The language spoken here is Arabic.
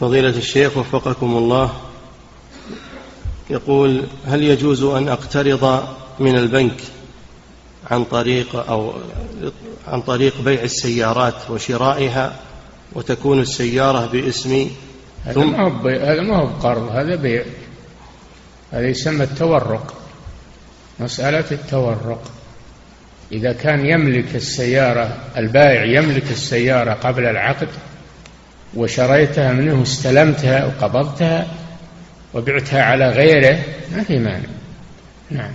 فضيلة الشيخ وفقكم الله يقول هل يجوز أن أقترض من البنك عن طريق أو عن طريق بيع السيارات وشرائها وتكون السيارة باسمي هذا ما هو هذا ما هو قرض هذا بيع. هذا يسمى التورق مسألة التورق. إذا كان يملك السيارة البائع يملك السيارة قبل العقد وشريتها منه استلمتها وقبضتها وبعتها على غيره ما في مانع. نعم.